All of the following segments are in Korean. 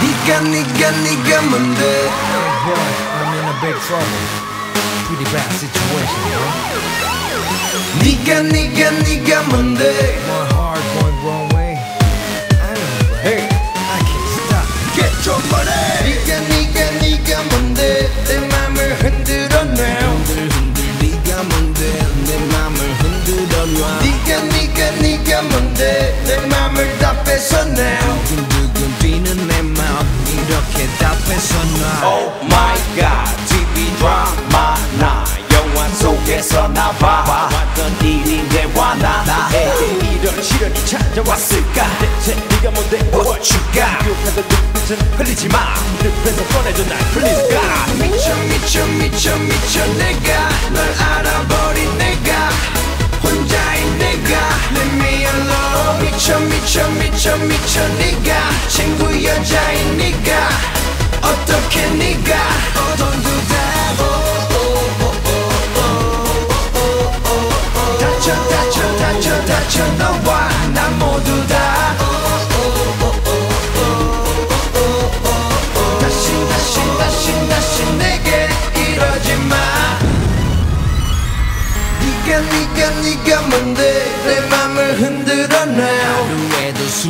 네가 네가 네가 뭔데 Hey boy, I'm in a big trouble. Pretty bad situation, bro. 네가 네가 네가 뭔데 My heart going wrong way. I know, but Hey I can't stop. get your money 네가 네가 네가 뭔데 내 맘을 흔들어 놔 흔들 흔들 네가 뭔데 내 맘을 흔들어 놔 네가 네가 네가 뭔데 내 맘을 다 뺏어놔 Oh my god TV 드라마 나 영화 속에서 나봐 왔던 일인데 나에게 이런 시련이 찾아왔을까? 대체 네가 뭔데? What you got? 유혹하던 눈빛은 흘리지 마. 늪에서 꺼내줘 날 Please God 미쳐 미쳐 미쳐 미쳐 내가 널 알아버린 내가. 혼자인 내가. Leave me alone. 미쳐 미쳐 미쳐 미쳐 네가. 친구 여자인 네가 어떻게 네가 어떤 두다고? 다쳐 다쳐 다쳐 다쳐 너와 나 모두 다. 다시 다시 다시 다시 내게 이러지 마. 네가 네가 네가 뭔데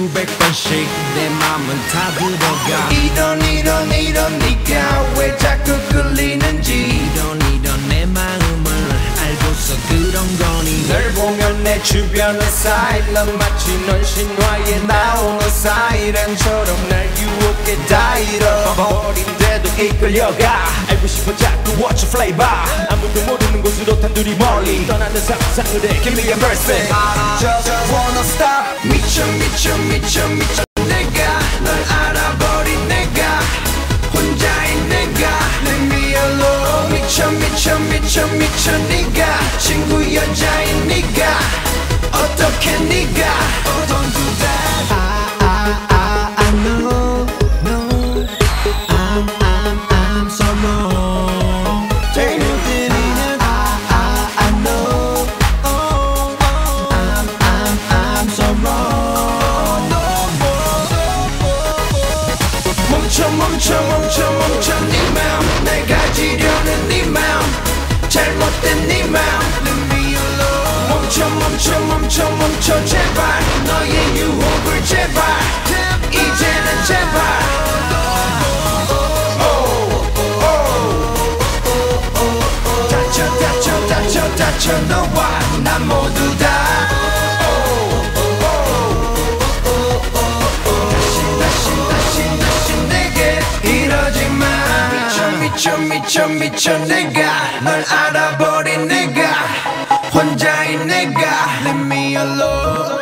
수백 번씩 내 맘은 다 들어가. 이런 이런 이런 네가 왜 자꾸 끌리는지. 이런 이런 내 마음을 알고서 그런 거니. 널 보면 내 주변은 사일런 마치 넌 신화에 나오는 사이렌처럼 날 유혹해 다 잃어버린데도 이끌려가. 알고 싶어 자꾸 watch your flavor. 아무도 모르는 곳으로 단둘이 멀리. 떠나는 상상을 해. Give me a mercy 미쳐 미쳐 미쳐 네가. 친구 여자인 네가. 어떻게 네가? I no, I'm, I'm so wrong. 잘못된 I, I, I know, oh, oh, I'm, I'm, I'm so wrong. 멈춰 멈춰 멈춰 멈춰. 네맘 내가 지려는 잘못된 네맘 멈춰 멈춰 멈춰 멈춰 제발. 너의 유혹을 제발. 이제는 제발. 다쳐 너와 나 모두 다. 다시 다시 다시 다시 내게 이러지 마 미쳐 미쳐 미쳐 내가 널 알아버린 내가 혼자인 내가 Let me alone.